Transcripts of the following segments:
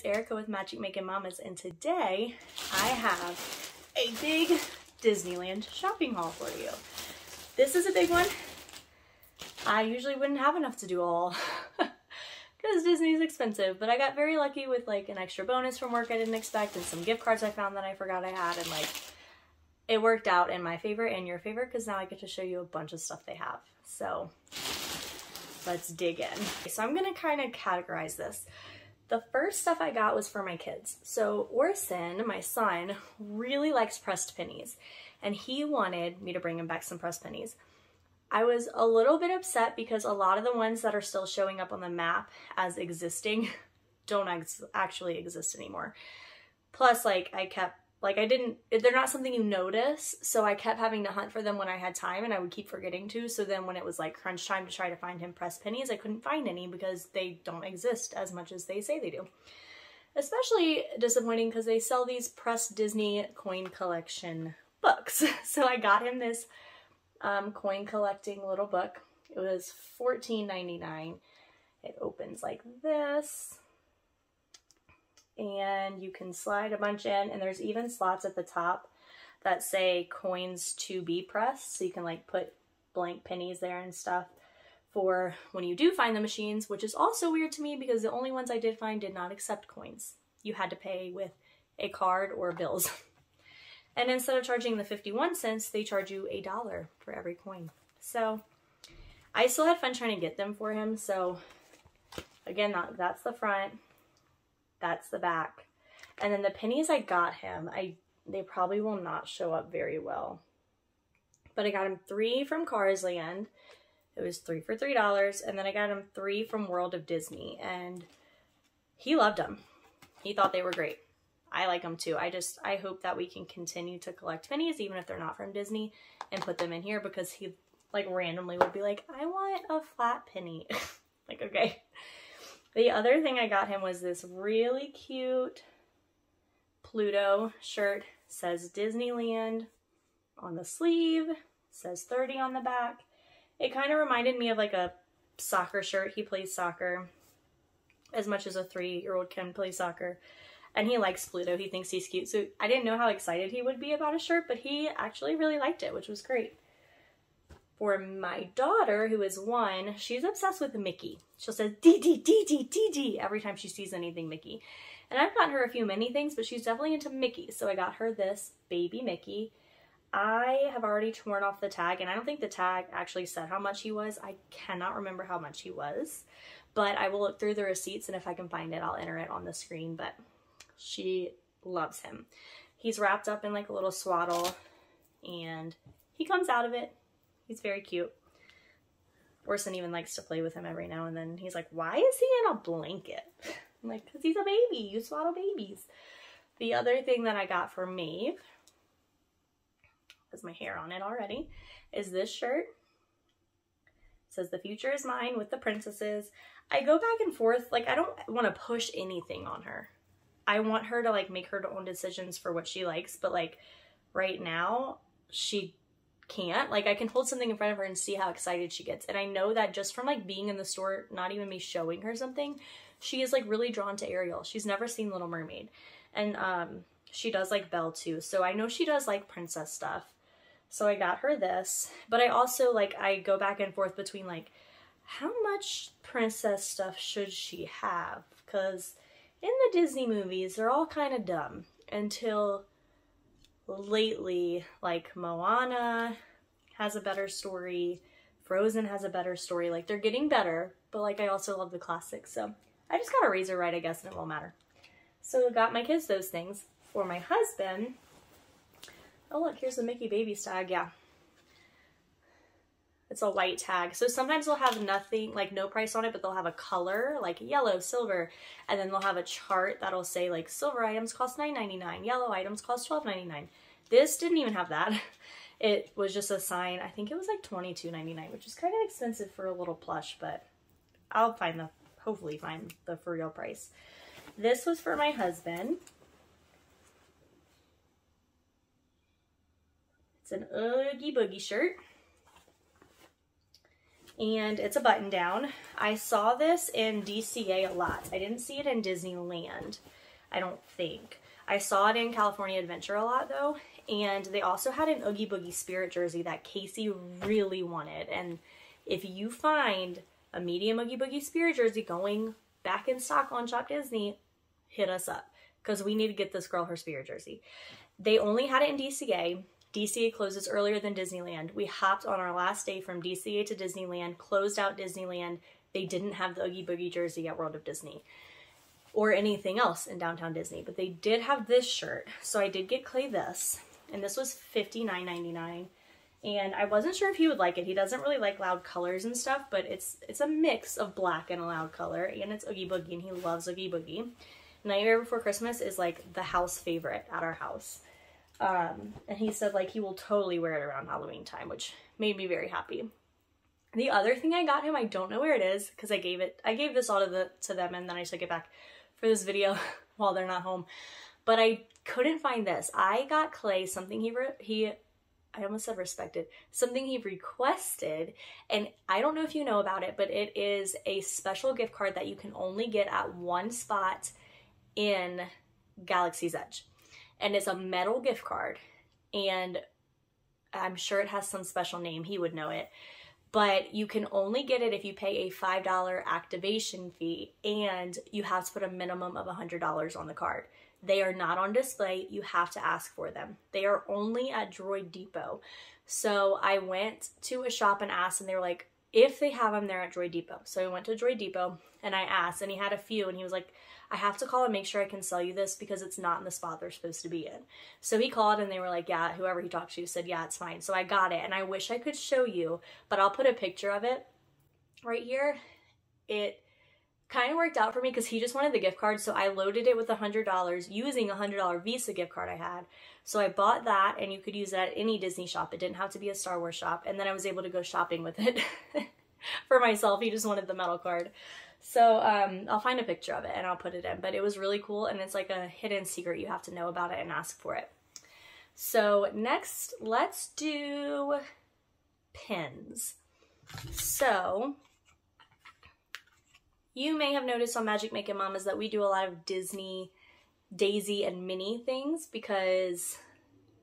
it's Erica with Magic Makin' Mamas, and today I have a big Disneyland shopping haul for you. This is a big one. I usually wouldn't have enough to do all because Disney's expensive, but I got very lucky with like an extra bonus from work I didn't expect and some gift cards I found that I forgot I had, and like it worked out in my favor and your favor because now I get to show you a bunch of stuff they have. So let's dig in. So I'm gonna kind of categorize this. The first stuff I got was for my kids. So Orson, my son, really likes pressed pennies and he wanted me to bring him back some pressed pennies. I was a little bit upset because a lot of the ones that are still showing up on the map as existing don't ex actually exist anymore. Plus, like, I kept like I didn't, they're not something you notice. So I kept having to hunt for them when I had time and I would keep forgetting to. So then when it was like crunch time to try to find him press pennies, I couldn't find any because they don't exist as much as they say they do. Especially disappointing because they sell these press Disney coin collection books. So I got him this um, coin collecting little book. It was $14.99. It opens like this and you can slide a bunch in and there's even slots at the top that say coins to be pressed so you can like put blank pennies there and stuff for when you do find the machines which is also weird to me because the only ones I did find did not accept coins. You had to pay with a card or bills. And instead of charging the 51 cents they charge you a dollar for every coin. So I still had fun trying to get them for him so again that's the front that's the back. And then the pennies I got him, I they probably will not show up very well. But I got him three from Cars Land. It was three for three dollars. And then I got him three from World of Disney. And he loved them. He thought they were great. I like them too. I just, I hope that we can continue to collect pennies, even if they're not from Disney, and put them in here because he like randomly would be like, I want a flat penny. like, okay. The other thing I got him was this really cute Pluto shirt. Says Disneyland on the sleeve, says 30 on the back. It kind of reminded me of like a soccer shirt. He plays soccer as much as a three-year-old can play soccer. And he likes Pluto. He thinks he's cute. So I didn't know how excited he would be about a shirt, but he actually really liked it, which was great. For my daughter, who is one, she's obsessed with Mickey. She'll say, Dee Dee, Dee Dee, Dee Dee, every time she sees anything Mickey. And I've gotten her a few many things, but she's definitely into Mickey. So I got her this baby Mickey. I have already torn off the tag, and I don't think the tag actually said how much he was. I cannot remember how much he was, but I will look through the receipts, and if I can find it, I'll enter it on the screen. But she loves him. He's wrapped up in like a little swaddle, and he comes out of it He's very cute. Orson even likes to play with him every now and then. He's like, why is he in a blanket? I'm like, because he's a baby. You swaddle babies. The other thing that I got for Maeve, has my hair on it already, is this shirt. It says, the future is mine with the princesses. I go back and forth. Like, I don't want to push anything on her. I want her to, like, make her own decisions for what she likes. But, like, right now, she can't. Like I can hold something in front of her and see how excited she gets. And I know that just from like being in the store, not even me showing her something, she is like really drawn to Ariel. She's never seen Little Mermaid. And um she does like Belle too. So I know she does like princess stuff. So I got her this, but I also like I go back and forth between like how much princess stuff should she have? Cuz in the Disney movies, they're all kind of dumb until lately, like Moana has a better story, Frozen has a better story. Like they're getting better, but like I also love the classics. So I just got a razor right, I guess, and it won't matter. So got my kids those things. For my husband, oh look, here's the Mickey Babies tag, yeah. It's a white tag. So sometimes they'll have nothing, like no price on it, but they'll have a color, like yellow, silver, and then they'll have a chart that'll say like silver items cost $9.99, yellow items cost $12.99. This didn't even have that. It was just a sign. I think it was like $22.99, which is kind of expensive for a little plush, but I'll find the, hopefully find the for real price. This was for my husband. It's an Oogie Boogie shirt. And it's a button down. I saw this in DCA a lot. I didn't see it in Disneyland, I don't think. I saw it in California Adventure a lot though, and they also had an Oogie Boogie Spirit jersey that Casey really wanted. And if you find a medium Oogie Boogie Spirit jersey going back in stock on Shop Disney, hit us up because we need to get this girl her Spirit jersey. They only had it in DCA. DCA closes earlier than Disneyland. We hopped on our last day from DCA to Disneyland, closed out Disneyland. They didn't have the Oogie Boogie jersey at World of Disney or anything else in downtown Disney, but they did have this shirt. So I did get Clay this, and this was $59.99. And I wasn't sure if he would like it. He doesn't really like loud colors and stuff, but it's it's a mix of black and a loud color, and it's Oogie Boogie, and he loves Oogie Boogie. Nightmare Before Christmas is like the house favorite at our house. Um, and he said like he will totally wear it around Halloween time, which made me very happy. The other thing I got him, I don't know where it is because I gave it, I gave this all to the to them and then I took it back for this video while they're not home. But I couldn't find this. I got Clay something he he I almost said respected, something he requested. And I don't know if you know about it, but it is a special gift card that you can only get at one spot in Galaxy's Edge and it's a metal gift card and I'm sure it has some special name. He would know it. But you can only get it if you pay a $5 activation fee and you have to put a minimum of $100 on the card. They are not on display. You have to ask for them. They are only at Droid Depot. So I went to a shop and asked, and they were like, if they have them, they're at Droid Depot. So I went to Droid Depot and I asked, and he had a few, and he was like, I have to call and make sure I can sell you this because it's not in the spot they're supposed to be in. So he called and they were like, yeah, whoever he talked to said, yeah, it's fine. So I got it and I wish I could show you, but I'll put a picture of it right here. It kind of worked out for me because he just wanted the gift card. So I loaded it with a $100 using a $100 Visa gift card I had. So I bought that and you could use it at any Disney shop. It didn't have to be a Star Wars shop. And then I was able to go shopping with it for myself. He just wanted the metal card. So um, I'll find a picture of it and I'll put it in. But it was really cool and it's like a hidden secret. You have to know about it and ask for it. So next, let's do pins. So you may have noticed on Magic Makin' Mamas that we do a lot of Disney Daisy and Minnie things because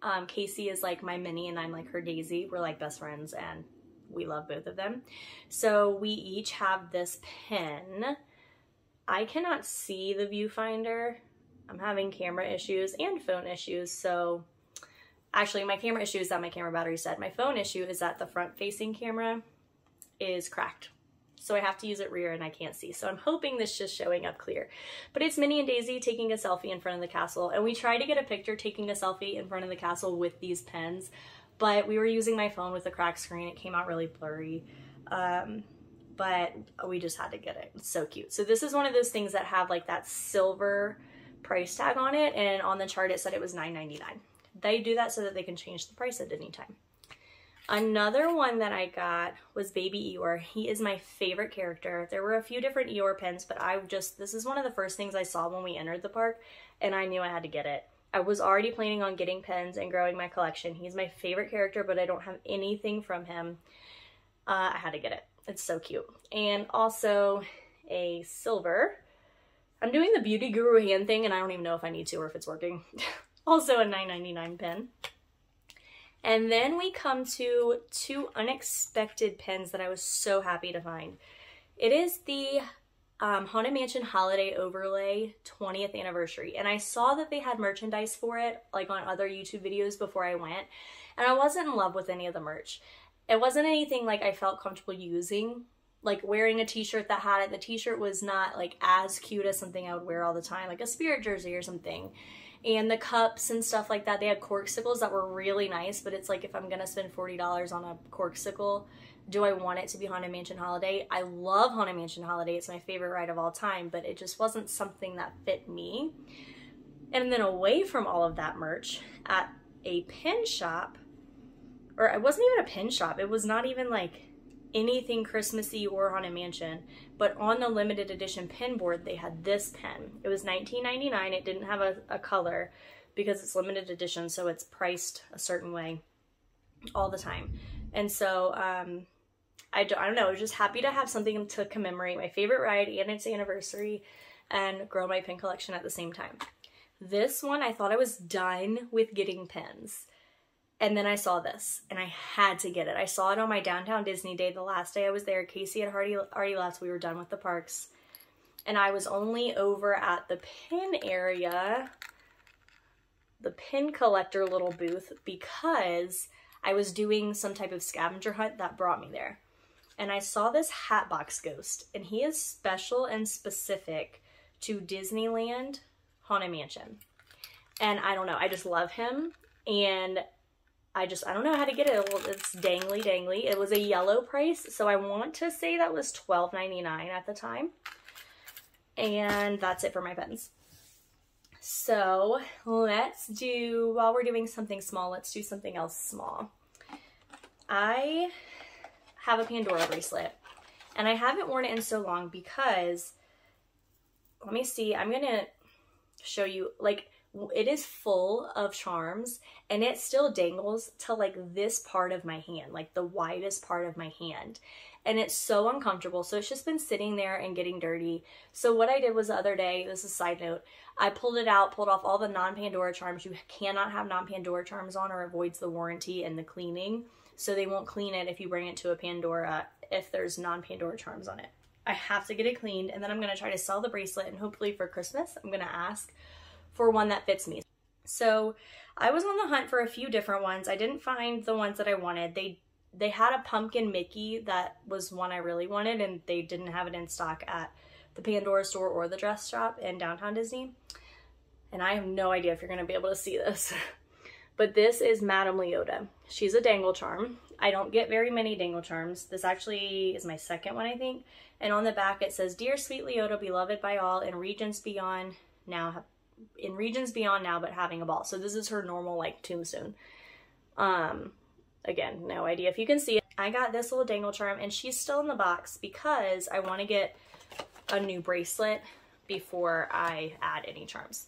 um, Casey is like my Minnie and I'm like her Daisy. We're like best friends and we love both of them. So we each have this pen. I cannot see the viewfinder. I'm having camera issues and phone issues. So actually my camera issue is that my camera battery dead. My phone issue is that the front facing camera is cracked. So I have to use it rear and I can't see. So I'm hoping this just showing up clear. But it's Minnie and Daisy taking a selfie in front of the castle. And we try to get a picture taking a selfie in front of the castle with these pens but we were using my phone with a cracked screen. It came out really blurry. Um, but we just had to get it. It's so cute. So this is one of those things that have like that silver price tag on it. And on the chart, it said it was $9.99. They do that so that they can change the price at any time. Another one that I got was Baby Eeyore. He is my favorite character. There were a few different Eeyore pins, but I just, this is one of the first things I saw when we entered the park, and I knew I had to get it. I was already planning on getting pens and growing my collection. He's my favorite character, but I don't have anything from him. Uh, I had to get it. It's so cute. And also a silver. I'm doing the Beauty Guru hand thing, and I don't even know if I need to or if it's working. also a $9.99 pen. And then we come to two unexpected pens that I was so happy to find. It is the um, Haunted Mansion Holiday Overlay 20th anniversary. And I saw that they had merchandise for it, like on other YouTube videos before I went. And I wasn't in love with any of the merch. It wasn't anything like I felt comfortable using. Like wearing a t-shirt that had it. The t-shirt was not like as cute as something I would wear all the time, like a spirit jersey or something. And the cups and stuff like that, they had Corkcicles that were really nice, but it's like if I'm gonna spend $40 on a Corkcicle, do I want it to be Haunted Mansion Holiday? I love Haunted Mansion Holiday. It's my favorite ride of all time, but it just wasn't something that fit me. And then away from all of that merch, at a pin shop, or it wasn't even a pin shop, it was not even like anything Christmassy or Haunted Mansion, but on the limited edition pin board, they had this pen. It was $19.99. It didn't have a, a color because it's limited edition, so it's priced a certain way all the time. And so um, I don't, I don't know, I was just happy to have something to commemorate my favorite ride and its anniversary and grow my pin collection at the same time. This one, I thought I was done with getting pins. And then I saw this and I had to get it. I saw it on my downtown Disney day the last day I was there. Casey had already, already left. We were done with the parks. And I was only over at the pin area, the pin collector little booth, because I was doing some type of scavenger hunt that brought me there. And I saw this Hatbox Ghost, and he is special and specific to Disneyland Haunted Mansion. And I don't know, I just love him. And I just, I don't know how to get it. It's dangly dangly. It was a yellow price, so I want to say that was $12.99 at the time. And that's it for my pens. So let's do, while we're doing something small, let's do something else small. I have a Pandora bracelet and I haven't worn it in so long because, let me see, I'm going to show you, like, it is full of charms and it still dangles to like this part of my hand, like the widest part of my hand. And it's so uncomfortable. So it's just been sitting there and getting dirty. So what I did was the other day, this is a side note, I pulled it out, pulled off all the non-Pandora charms. You cannot have non-Pandora charms on or avoids the warranty and the cleaning. So they won't clean it if you bring it to a Pandora if there's non-Pandora charms on it. I have to get it cleaned and then I'm going to try to sell the bracelet and hopefully for Christmas I'm going to ask for one that fits me. So I was on the hunt for a few different ones. I didn't find the ones that I wanted. They they had a pumpkin Mickey that was one I really wanted and they didn't have it in stock at the Pandora store or the dress shop in downtown Disney. And I have no idea if you're going to be able to see this. but this is Madame Leota. She's a dangle charm. I don't get very many dangle charms. This actually is my second one, I think. And on the back it says, Dear sweet Leota, beloved by all, in regions beyond now in regions beyond now, but having a ball. So this is her normal like tombstone. Um, again, no idea if you can see it. I got this little dangle charm and she's still in the box because I want to get a new bracelet before I add any charms.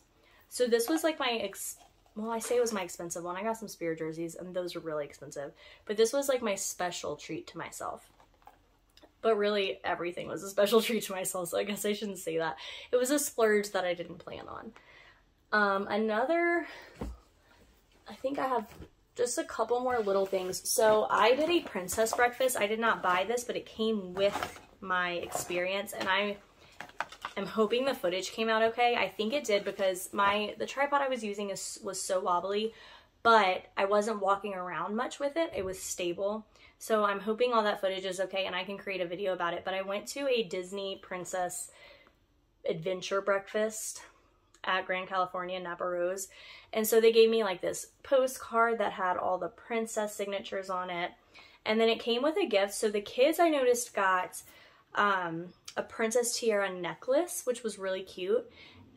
So this was like my, ex well, I say it was my expensive one. I got some spirit jerseys and those are really expensive. But this was like my special treat to myself. But really everything was a special treat to myself, so I guess I shouldn't say that. It was a splurge that I didn't plan on. Um, another, I think I have just a couple more little things. So I did a princess breakfast. I did not buy this, but it came with my experience and I am hoping the footage came out okay. I think it did because my the tripod I was using is, was so wobbly, but I wasn't walking around much with it. It was stable. So I'm hoping all that footage is okay and I can create a video about it. But I went to a Disney princess adventure breakfast at Grand Californian Napa Rose. And so they gave me like this postcard that had all the princess signatures on it. And then it came with a gift. So the kids I noticed got um, a princess tiara necklace, which was really cute.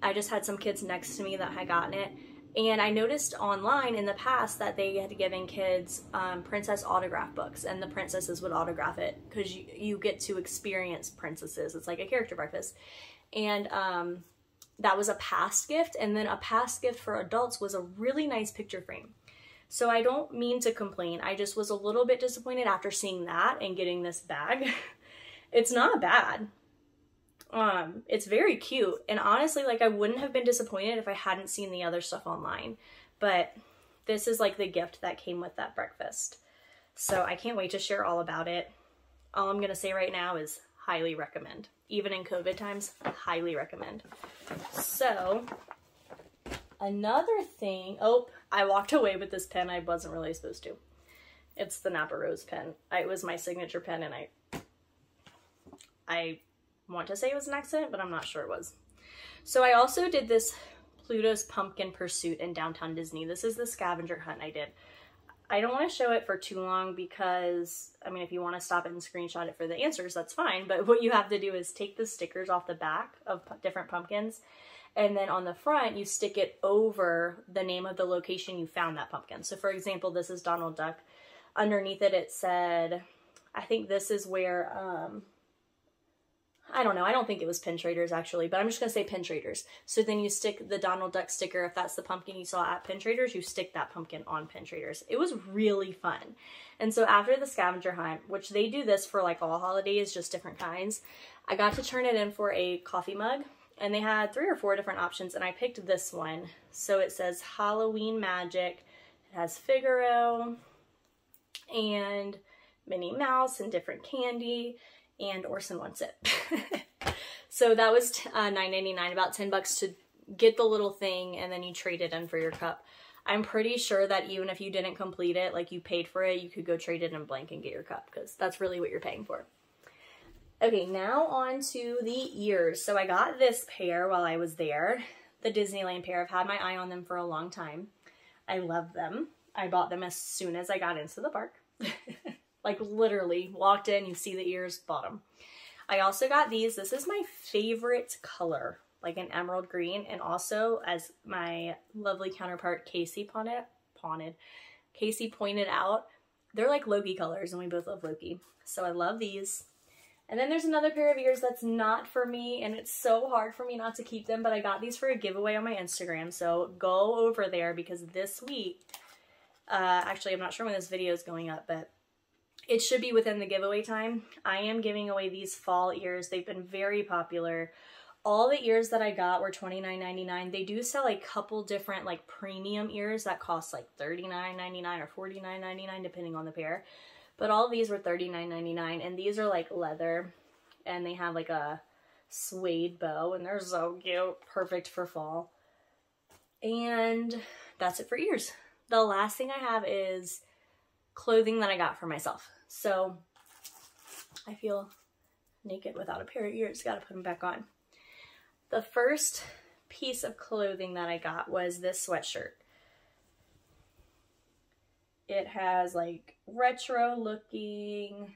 I just had some kids next to me that had gotten it. And I noticed online in the past that they had given kids um, princess autograph books and the princesses would autograph it because you, you get to experience princesses. It's like a character breakfast. And um, that was a past gift. And then a past gift for adults was a really nice picture frame. So I don't mean to complain. I just was a little bit disappointed after seeing that and getting this bag. it's not bad. Um, it's very cute. And honestly, like I wouldn't have been disappointed if I hadn't seen the other stuff online. But this is like the gift that came with that breakfast. So I can't wait to share all about it. All I'm going to say right now is highly recommend. Even in COVID times, highly recommend. So, another thing, oh, I walked away with this pen I wasn't really supposed to. It's the Napa Rose pen. it was my signature pen and I, I want to say it was an accident, but I'm not sure it was. So I also did this Pluto's Pumpkin Pursuit in downtown Disney. This is the scavenger hunt I did. I don't want to show it for too long because, I mean, if you want to stop it and screenshot it for the answers, that's fine. But what you have to do is take the stickers off the back of different pumpkins. And then on the front, you stick it over the name of the location you found that pumpkin. So for example, this is Donald Duck. Underneath it, it said, I think this is where, um, I don't know. I don't think it was pin traders actually, but I'm just going to say pin traders. So then you stick the Donald Duck sticker. If that's the pumpkin you saw at pin traders, you stick that pumpkin on pin traders. It was really fun. And so after the scavenger hunt, which they do this for like all holidays, just different kinds, I got to turn it in for a coffee mug and they had three or four different options and I picked this one. So it says Halloween Magic. It has Figaro and Minnie Mouse and different candy and Orson wants it. so that was uh, $9.99, about 10 bucks to get the little thing and then you trade it in for your cup. I'm pretty sure that even if you didn't complete it, like you paid for it, you could go trade it in blank and get your cup because that's really what you're paying for. Okay, now on to the ears. So I got this pair while I was there, the Disneyland pair. I've had my eye on them for a long time. I love them. I bought them as soon as I got into the park. like literally walked in, you see the ears, bottom. I also got these. This is my favorite color, like an emerald green. And also, as my lovely counterpart Casey pointed, Casey pointed out, they're like Loki colors and we both love Loki. So I love these. And then there's another pair of ears that's not for me, and it's so hard for me not to keep them, but I got these for a giveaway on my Instagram, so go over there because this week, uh, actually I'm not sure when this video is going up, but it should be within the giveaway time. I am giving away these fall ears. They've been very popular. All the ears that I got were $29.99. They do sell a couple different like premium ears that cost like $39.99 or $49.99 depending on the pair. But all these were $39.99 and these are like leather and they have like a suede bow and they're so cute. Perfect for fall. And that's it for ears. The last thing I have is clothing that I got for myself. So I feel naked without a pair of ears. Got to put them back on. The first piece of clothing that I got was this sweatshirt. It has like retro looking,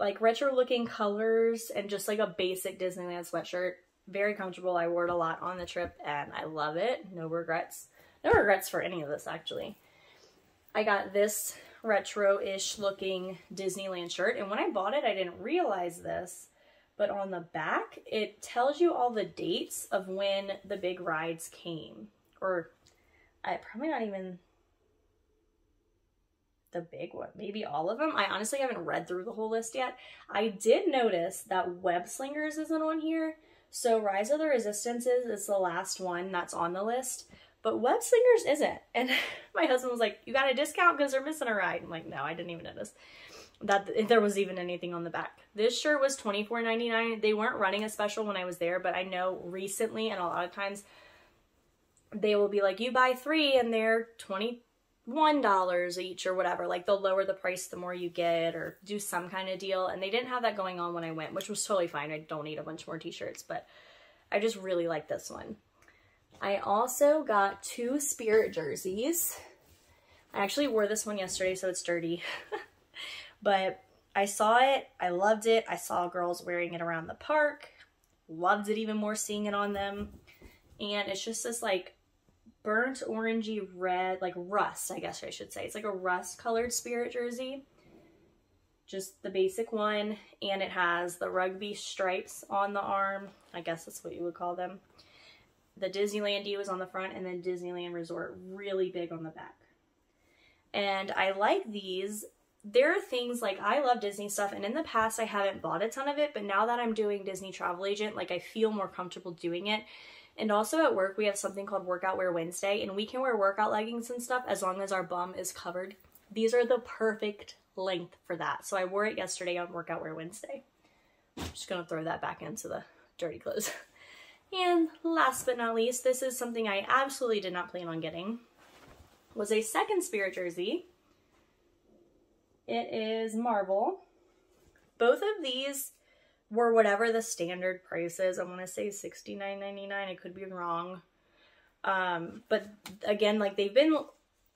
like retro looking colors and just like a basic Disneyland sweatshirt. Very comfortable. I wore it a lot on the trip and I love it. No regrets. No regrets for any of this actually. I got this retro-ish looking Disneyland shirt and when I bought it I didn't realize this but on the back it tells you all the dates of when the big rides came or I probably not even the big one, maybe all of them. I honestly haven't read through the whole list yet. I did notice that Web Slingers isn't on here. So Rise of the Resistances is the last one that's on the list, but Web Slingers isn't. And my husband was like, you got a discount because they're missing a ride. I'm like, no, I didn't even notice that there was even anything on the back. This shirt was $24.99. They weren't running a special when I was there, but I know recently and a lot of times they will be like, you buy three and they're $21 each or whatever like they'll lower the price the more you get or do some kind of deal and they didn't have that going on when i went which was totally fine i don't need a bunch more t-shirts but i just really like this one i also got two spirit jerseys i actually wore this one yesterday so it's dirty but i saw it i loved it i saw girls wearing it around the park loved it even more seeing it on them and it's just this like burnt orangey red, like rust, I guess I should say. It's like a rust colored spirit jersey. Just the basic one. And it has the rugby stripes on the arm. I guess that's what you would call them. The Disneyland U is on the front and then Disneyland Resort really big on the back. And I like these. There are things like I love Disney stuff and in the past I haven't bought a ton of it, but now that I'm doing Disney Travel Agent, like I feel more comfortable doing it and also at work, we have something called Workout Wear Wednesday, and we can wear workout leggings and stuff as long as our bum is covered. These are the perfect length for that. So I wore it yesterday on Workout Wear Wednesday. I'm just to throw that back into the dirty clothes. And last but not least, this is something I absolutely did not plan on getting, was a second Spirit jersey. It is Marvel. Both of these were whatever the standard price is. I want to say $69.99. I could be wrong. Um, but again, like they've been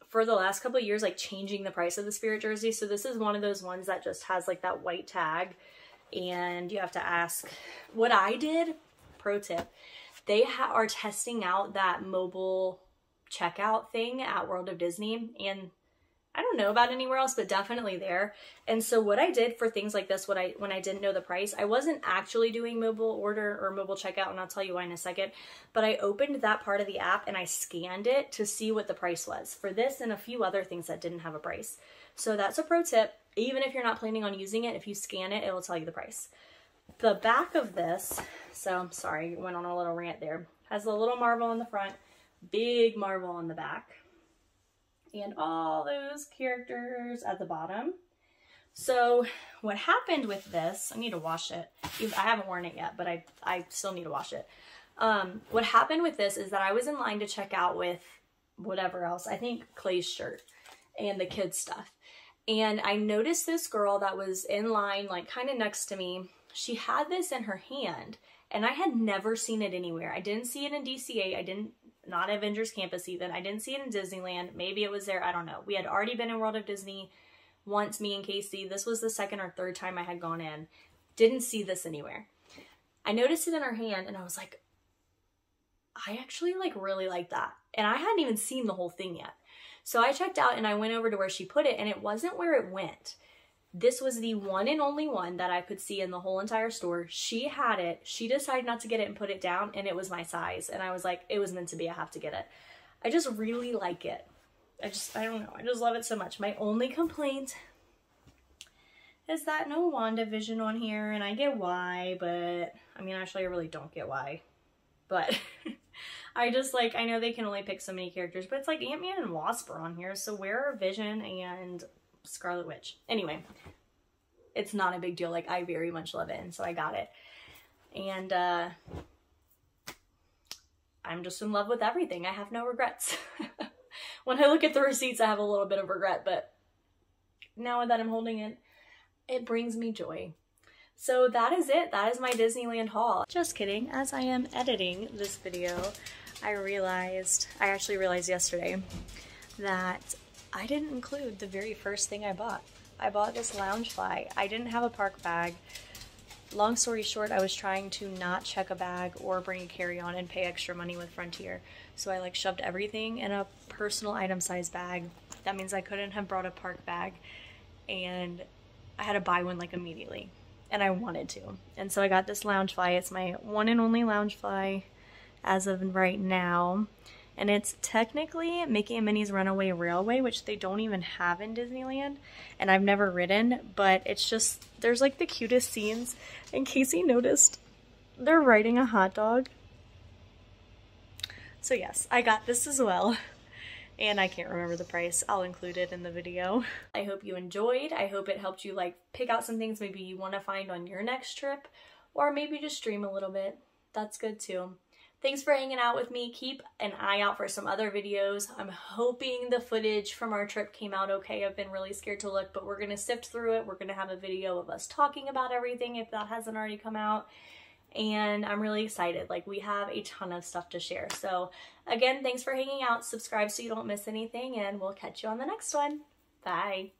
for the last couple years, like changing the price of the Spirit jersey. So this is one of those ones that just has like that white tag and you have to ask what I did. Pro tip, they are testing out that mobile checkout thing at World of Disney and I don't know about anywhere else, but definitely there. And so what I did for things like this, what I when I didn't know the price, I wasn't actually doing mobile order or mobile checkout, and I'll tell you why in a second. But I opened that part of the app and I scanned it to see what the price was for this and a few other things that didn't have a price. So that's a pro tip. Even if you're not planning on using it, if you scan it, it will tell you the price. The back of this, so I'm sorry, went on a little rant there, has a little Marvel on the front, big Marvel on the back and all those characters at the bottom. So what happened with this, I need to wash it. I haven't worn it yet, but I, I still need to wash it. Um, what happened with this is that I was in line to check out with whatever else, I think Clay's shirt and the kids stuff. And I noticed this girl that was in line, like kind of next to me. She had this in her hand and I had never seen it anywhere. I didn't see it in DCA. I didn't not Avengers Campus even. I didn't see it in Disneyland. Maybe it was there. I don't know. We had already been in World of Disney once, me and Casey. This was the second or third time I had gone in. Didn't see this anywhere. I noticed it in her hand and I was like, I actually like really like that. And I hadn't even seen the whole thing yet. So I checked out and I went over to where she put it and it wasn't where it went. This was the one and only one that I could see in the whole entire store. She had it. She decided not to get it and put it down, and it was my size. And I was like, it was meant to be. I have to get it. I just really like it. I just, I don't know. I just love it so much. My only complaint is that no WandaVision on here, and I get why, but I mean, actually, I really don't get why. But I just like, I know they can only pick so many characters, but it's like Ant-Man and Wasp are on here, so where are Vision and Scarlet Witch. Anyway, it's not a big deal. Like, I very much love it, and so I got it. And uh, I'm just in love with everything. I have no regrets. when I look at the receipts, I have a little bit of regret, but now that I'm holding it, it brings me joy. So that is it. That is my Disneyland haul. Just kidding. As I am editing this video, I realized, I actually realized yesterday that I didn't include the very first thing I bought. I bought this Loungefly. I didn't have a park bag. Long story short, I was trying to not check a bag or bring a carry-on and pay extra money with Frontier. So I like shoved everything in a personal item size bag. That means I couldn't have brought a park bag and I had to buy one like immediately and I wanted to. And so I got this Loungefly. It's my one and only Loungefly as of right now and it's technically Mickey and Minnie's Runaway Railway, which they don't even have in Disneyland, and I've never ridden, but it's just, there's like the cutest scenes. and Casey noticed, they're riding a hot dog. So yes, I got this as well. And I can't remember the price. I'll include it in the video. I hope you enjoyed. I hope it helped you like pick out some things maybe you want to find on your next trip or maybe just dream a little bit. That's good too. Thanks for hanging out with me. Keep an eye out for some other videos. I'm hoping the footage from our trip came out okay. I've been really scared to look, but we're to sift through it. We're to have a video of us talking about everything if that hasn't already come out. And I'm really excited. Like, we have a ton of stuff to share. So, again, thanks for hanging out. Subscribe so you don't miss anything, and we'll catch you on the next one. Bye.